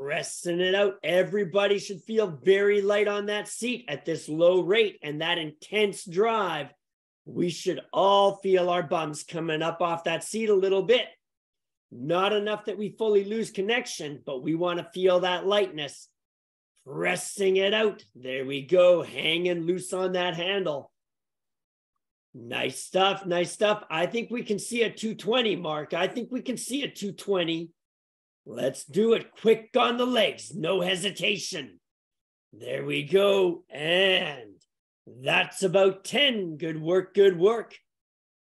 Pressing it out. Everybody should feel very light on that seat at this low rate and that intense drive. We should all feel our bums coming up off that seat a little bit. Not enough that we fully lose connection, but we want to feel that lightness. Pressing it out. There we go, hanging loose on that handle. Nice stuff. Nice stuff. I think we can see a 220 mark. I think we can see a 220. Let's do it quick on the legs. No hesitation. There we go. And that's about 10. Good work. Good work.